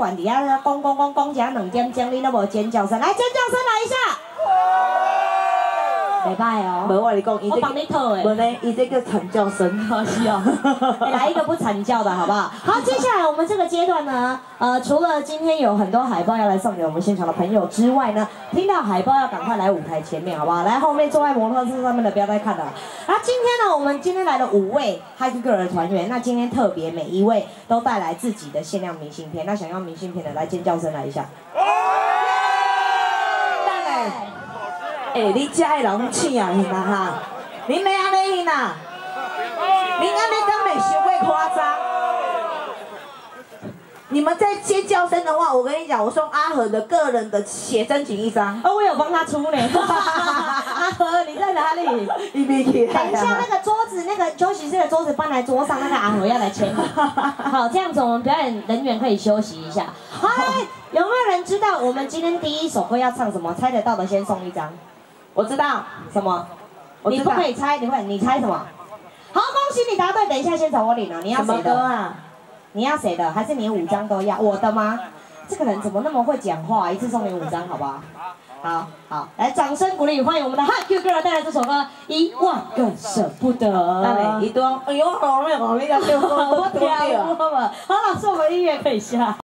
管底下公公公公讲两点钟，你都无尖叫声，来尖叫声来一下。礼拜哦，无我你讲，我帮你套诶。无呢，伊这个惨叫声，是哦。来一个不惨叫的好不好？好，接下来我们这个阶段呢，呃，除了今天有很多海报要来送给我们现场的朋友之外呢，听到海报要赶快来舞台前面，好不好？来后面坐在摩托车上面的不要再看了。啊，今天呢，我们今天来了五位 High Girl 的团员，那今天特别每一位都带来自己的限量明信片，那想要明信片的来尖叫声来一下。哎，你家的人气啊，是嘛哈？你没安尼呐？你安尼根本太过夸张。你们在尖叫声的话，我跟你讲，我送阿和的个人的写真集一张。哦，我有帮他出呢。阿和，你在哪里？等一下，那个桌子，那个休息室的桌子搬来桌上，那个阿和要来签。好，这样子我们表演人员可以休息一下。嗨，有没有人知道我们今天第一首歌要唱什么？猜得到的先送一张。我知道什么？你不可以猜，你会你猜什么？好，恭喜你答对。等一下先找我领了，你要谁的？啊？你要谁的？还是你五张都要？我的吗？这个人怎么那么会讲话？一次送你五张，好不好？好好，来，掌声鼓励，欢迎我们的 Hot Girl 带来这首歌《一万个舍不得》。一段，哎呦，好累，好累，要跳过，我跳过了。好，老师，我们音乐可以下。